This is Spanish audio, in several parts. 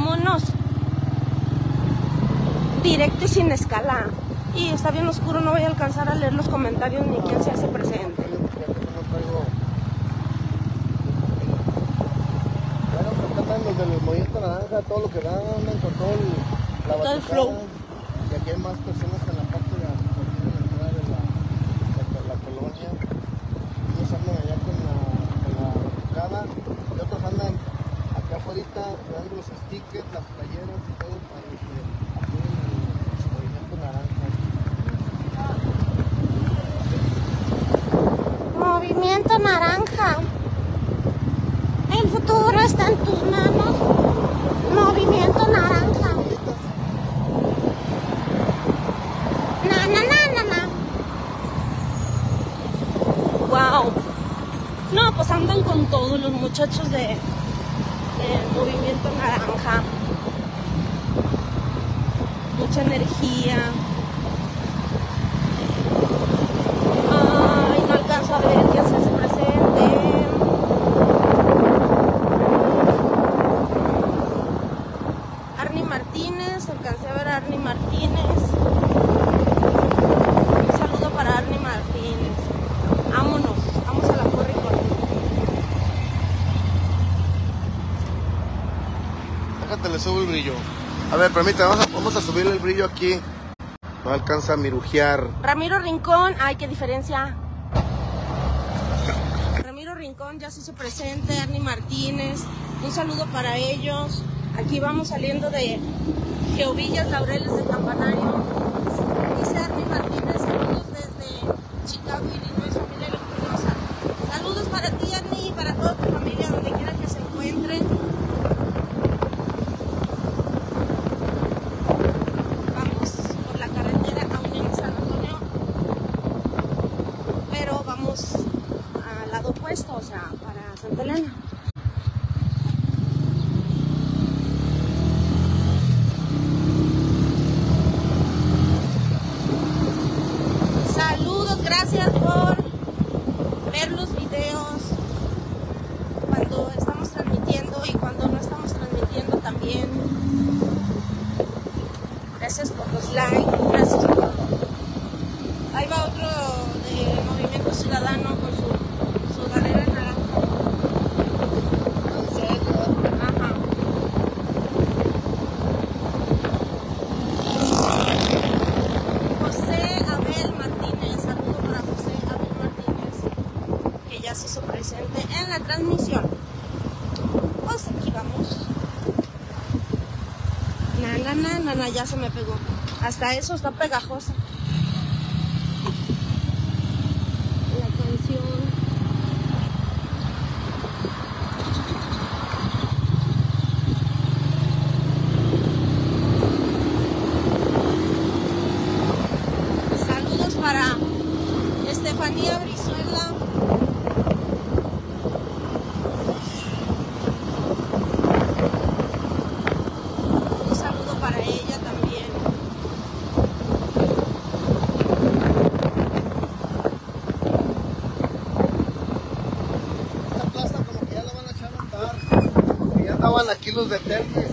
Vámonos. Directo y sin escala. Y está bien oscuro, no voy a alcanzar a leer los comentarios ni quién se hace presente. Bueno, pues los del movimiento naranja, todo lo que dan, con todo el, la Todo el flow. Y aquí hay más personas en la parte de la, de la entrada de la, de la colonia. Unos andan allá con la, con la batucada y otros andan acá afuera dando los stickers, las playeras y todo para que apoyen el movimiento naranja. Movimiento naranja. El está en tus manos. Movimiento naranja. Na, na, na, na, na. Wow. No, pues andan con todos los muchachos de, movimiento naranja. Mucha energía. Ay, no alcanzo a ver quién se hace presente. Arnie Martínez, alcancé a ver a Arnie Martínez. Un saludo para Arnie Martínez. Vámonos, vamos a la corricón. Déjate, le subo el brillo. A ver, permítame, vamos a, vamos a subirle el brillo aquí. No alcanza a mirujear. Ramiro Rincón, ay, qué diferencia. Ramiro Rincón ya se hizo presente, Arnie Martínez, un saludo para ellos. Aquí vamos saliendo de Geovillas Laureles de Campanario. Dice Arnie Martínez, saludos desde Chicago, Illinois, familia Luminosa. Saludos para ti, Arnie, y para toda tu familia, donde quiera que se encuentren. Vamos por la carretera a Unión San Antonio, pero vamos al lado opuesto, o sea, para Santa Elena. Saludos, gracias por ver los videos cuando estamos transmitiendo y cuando no estamos transmitiendo también. Gracias por los likes, gracias por... Ahí va otro de Movimiento Ciudadano con su sudadera naranja. Ajá. José Abel Martínez, saludo para José Abel Martínez, que ya se hizo presente en la transmisión. Pues aquí vamos. Na, na, na, ya se me pegó. Hasta eso está pegajosa. La canción. Saludos para Estefanía Brizuela. Un saludo para ella también. Esta plaza como que ya la van a echar a andar. Porque ya aquí los de Termes.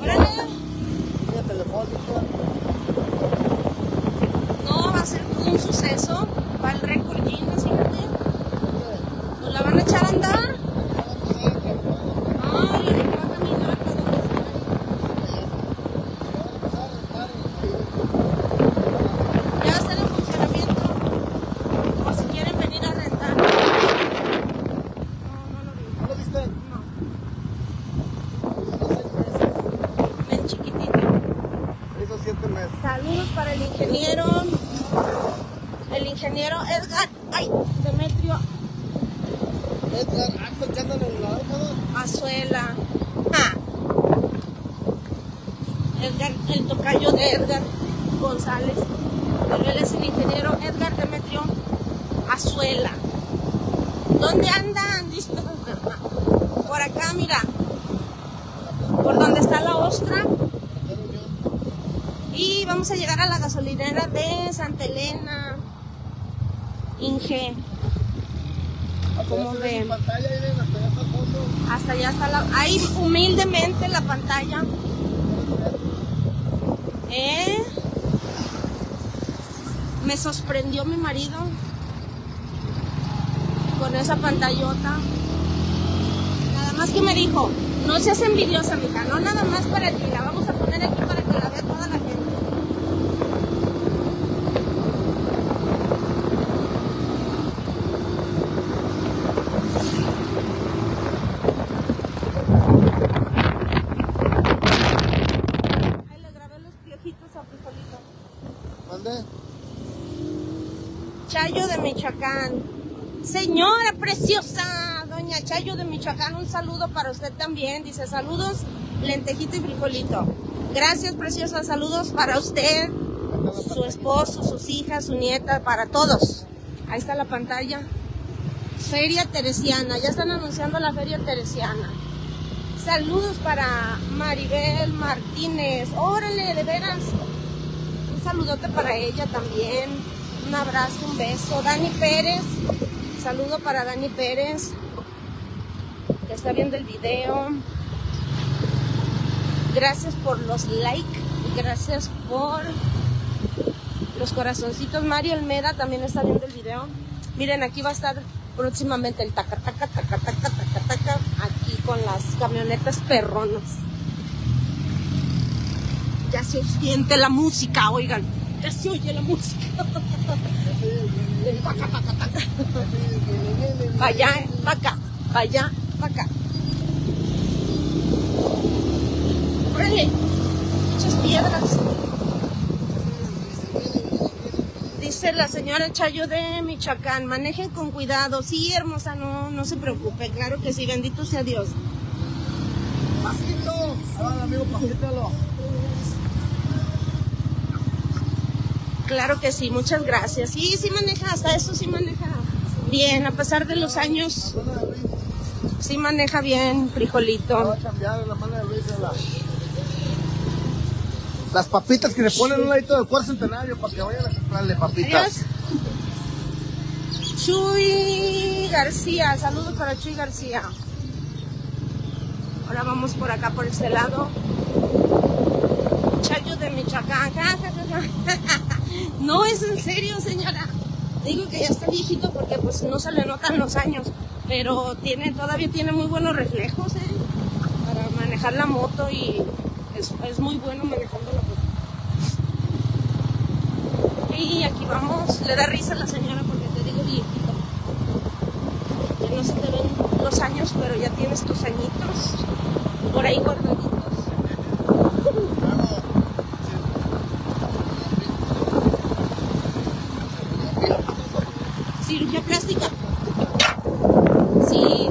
Línea telefónica. No, va a ser un suceso. Va el récord fíjate. Nos la van a echar a andar. Ay, la va a caminar para donde sea. Ya va a estar en funcionamiento. Por si quieren venir a rentar. No, no lo vi. ¿No lo viste? No, Hizo seis meses. ven chiquitito. Hizo siete meses. Saludos para el ingeniero. El ingeniero Edgar. Ay, Demetrio Edgar, ah, pues que andan en la alma, ¿no? Azuela. Ah. Edgar, el tocayo de Edgar González. Pero él es el ingeniero Edgar Demetrio Azuela. ¿Dónde andan? Por acá, mira. Por donde está la ostra. Y vamos a llegar a la gasolinera de Santa Elena. Inge. ¿Cómo Aparece en ven? pantalla, miren, hasta allá está el fondo. Hasta hasta allá está la... Ahí humildemente la pantalla. ¿Eh? Me sorprendió mi marido con esa pantallota. Nada más que me dijo, no seas envidiosa, mija, no nada más para ti, la vamos a poner aquí para que la vea toda la gente. Ahí le grabé los piojitos a Frijolito. ¿Mande? Chayo de Michoacán. Señora preciosa, doña Chayo de Michoacán, un saludo para usted también. Dice saludos, lentejito y frijolito. Gracias, preciosa. Saludos para usted, su esposo, sus hijas, su nieta, para todos. Ahí está la pantalla. Feria Teresiana. Ya están anunciando la Feria Teresiana. Saludos para Maribel Martínez. Órale, de veras. Un saludote para ella también. Un abrazo, un beso. Dani Pérez. Saludo para Dani Pérez. Que está viendo el video. Gracias por los like. Gracias por los corazoncitos. Mario Almeda también está viendo el video. Miren, aquí va a estar próximamente el taca, taca, taca, taca, taca, taca. Aquí con las camionetas perronas. Ya se siente la música, oigan. Se oye la música. Taca, taca, taca. Pa' allá, pa' acá, pa' allá, pa' acá. Muchas piedras. Dice la señora Chayo de Michoacán, manejen con cuidado. Sí, hermosa, no, no se preocupe. Claro que sí, bendito sea Dios. Pasito. Ahora, amigo. Claro que sí, muchas gracias. Sí, sí maneja, hasta eso sí maneja bien, a pesar de los años, sí maneja bien, frijolito. Las papitas que le ponen un ladito del cuarto centenario para que vayan a comprarle papitas. Chuy García, saludos para Chuy García. Ahora vamos por acá, por este lado. Chayo de Michoacán. No, es en serio, señora. Digo que ya está viejito porque pues no se le notan los años, pero tiene todavía tiene muy buenos reflejos, ¿eh? Para manejar la moto y es, es muy bueno manejando la moto. Y aquí vamos, le da risa a la señora porque te digo viejito. Ya no se te ven los años, pero ya tienes tus añitos por ahí guardaditos. Cirugía plástica. Sí.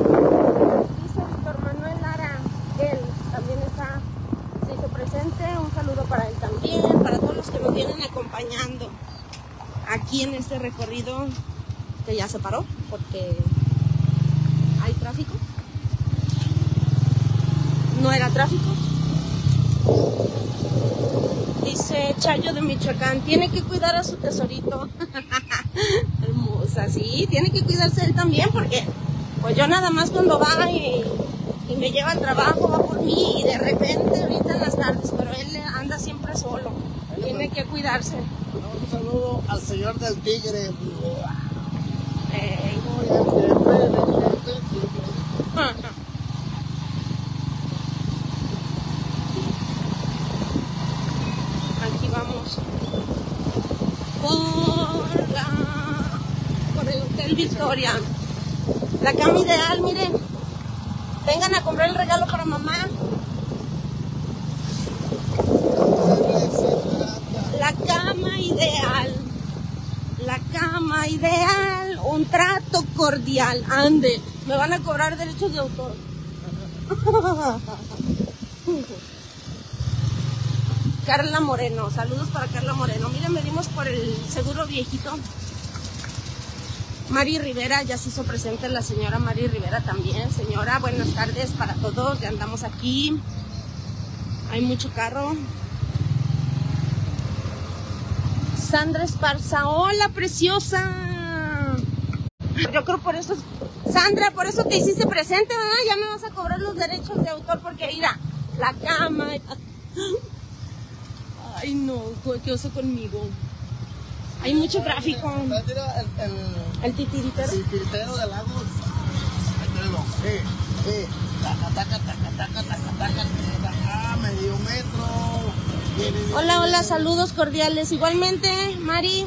Dice Víctor Manuel Lara, él también está, se presente. Un saludo para él también, para todos los que nos vienen acompañando aquí en este recorrido que ya se paró porque hay tráfico. No era tráfico. Dice Chayo de Michoacán, tiene que cuidar a su tesorito. Hermosa, sí, tiene que cuidarse él también porque pues yo nada más cuando va y, y me lleva al trabajo, va por mí y de repente ahorita en las tardes, pero él anda siempre solo. Tiene que cuidarse. Un saludo al señor del tigre. Aquí vamos por la por el La cama ideal, miren. Vengan a comprar el regalo para mamá. La cama ideal. La cama ideal. Un trato cordial. Ande. Me van a cobrar derechos de autor. Carla Moreno. Saludos para Carla Moreno. Miren, venimos por el seguro viejito. Mari Rivera, ya se hizo presente la señora Mari Rivera también. Señora, buenas tardes para todos. Ya andamos aquí. Hay mucho carro. Sandra Esparza, hola preciosa. Yo creo por eso, Sandra, por eso te hiciste presente, ¿verdad? Ya me vas a cobrar los derechos de autor porque mira, la cama. Ay, no, qué oso conmigo. Hay mucho tráfico. Mira, el, el, El titiritero. el titiritero de lagos. Eh, eh. Taca, taca, taca, taca, taca, taca, taca. Ah, medio metro. Hola, hola, saludos cordiales. Igualmente, Mari.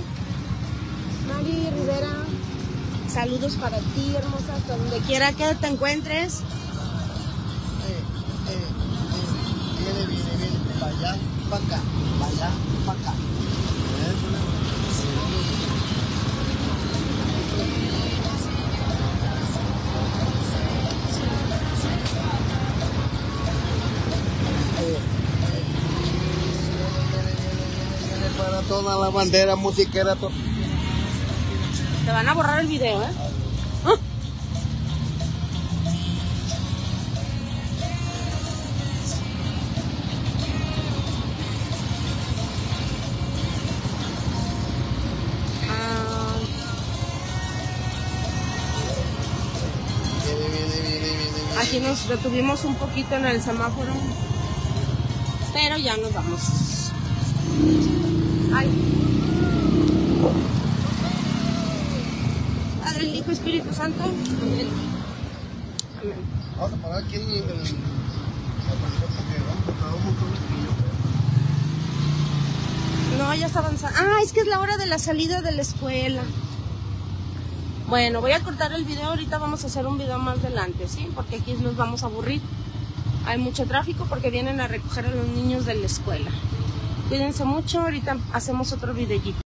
Mari Rivera. Saludos para ti, hermosa, donde quiera que te encuentres. Eh, eh, eh. Viene, viene, viene. Para allá, para acá. Para allá, para acá. Toda la bandera musiquera, to- Te van a borrar el video, ¿eh? Ah, aquí nos detuvimos un poquito en el semáforo, pero ya nos vamos. Ay. Padre, el Hijo, Espíritu Santo. Amén. Amén. Vamos a parar aquí en el. No, ya está avanzando. Ah, es que es la hora de la salida de la escuela. Bueno, voy a cortar el video. Ahorita vamos a hacer un video más adelante, ¿sí? Porque aquí nos vamos a aburrir. Hay mucho tráfico porque vienen a recoger a los niños de la escuela. Cuídense mucho. Ahorita hacemos otro videíto.